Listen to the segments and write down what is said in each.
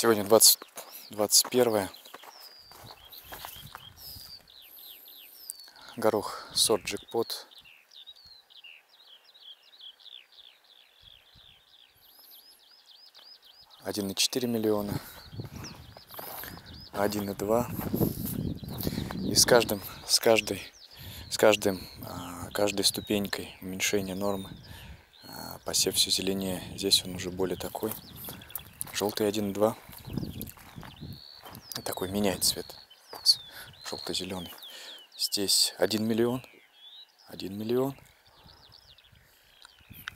Сегодня 20, 21 горох сорт джекпот. Один и четыре миллиона, один и два. И с каждым, с каждой, с каждым, а, каждой ступенькой уменьшения нормы а, посев все зеленее. Здесь он уже более такой. Желтый 1.2. Такой меняет цвет. Желто-зеленый. Здесь 1 миллион. 1 миллион.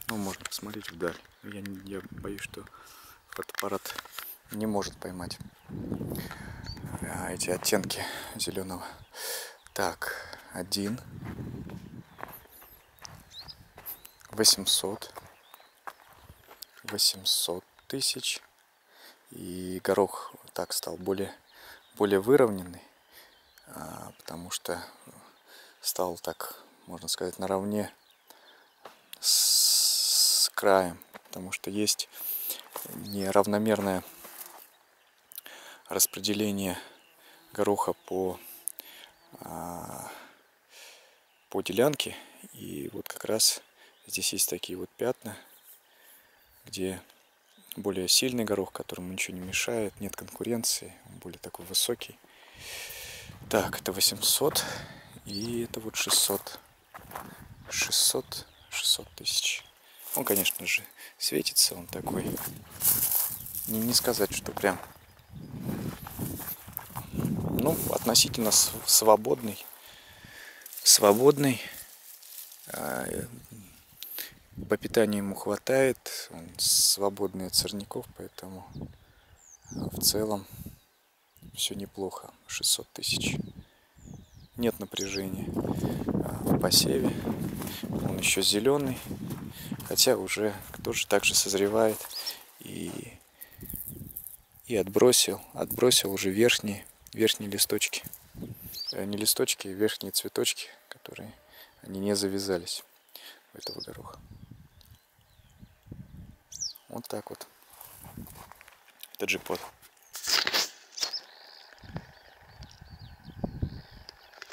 Ну, можно посмотреть вдаль. Я, я боюсь, что фотоаппарат не может поймать а, эти оттенки зеленого. Так, один. 800. 800 тысяч и горох так стал более, более выровненный, а, потому что стал так, можно сказать, наравне с краем, потому что есть неравномерное распределение гороха по, а, по делянке. И вот как раз здесь есть такие вот пятна, где более сильный горох, которому ничего не мешает, нет конкуренции, он более такой высокий. Так, это 800 и это вот 600. 600, 600 тысяч. Он, конечно же, светится, он такой, не, не сказать, что прям, ну, относительно свободный, свободный, а, по питанию ему хватает, он свободный от сорняков, поэтому в целом все неплохо. 600 тысяч. Нет напряжения в посеве. Он еще зеленый, хотя уже тоже так же созревает и, и отбросил, отбросил уже верхние, верхние листочки. Э, не листочки, а верхние цветочки, которые они не завязались у этого гороха. Вот так вот. Это джекпот.